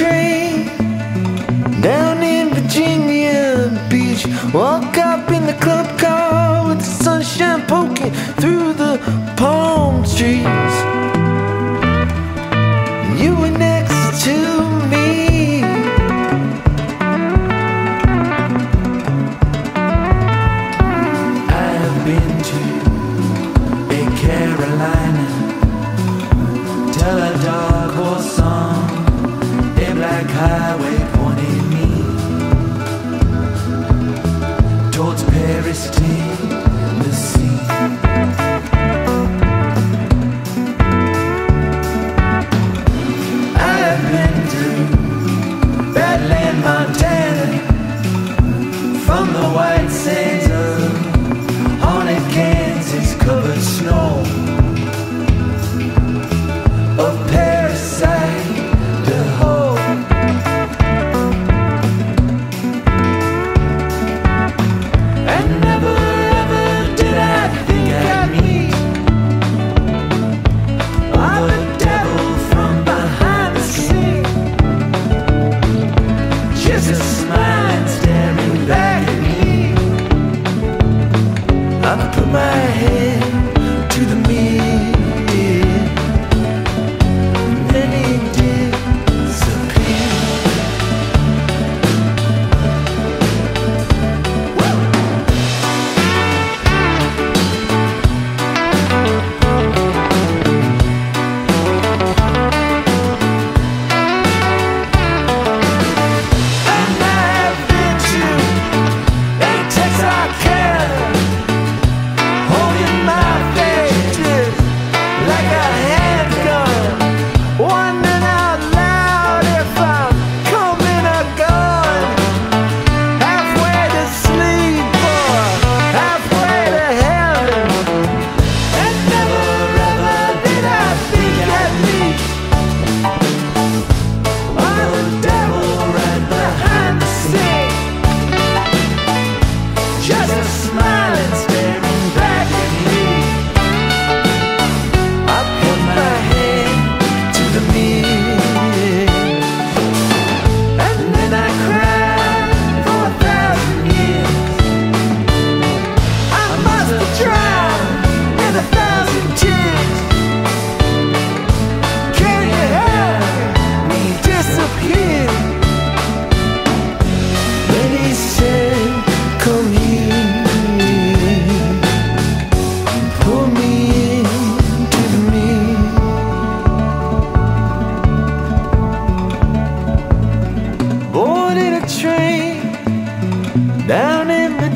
train down in Virginia Beach. Walk up in the club car with the sunshine poking through the palm trees. highway pointing me towards Paris to the. Montana from the way smile.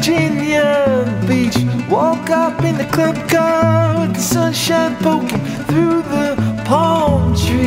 Virginia Beach. Walk up in the club car with the sunshine poking through the palm trees.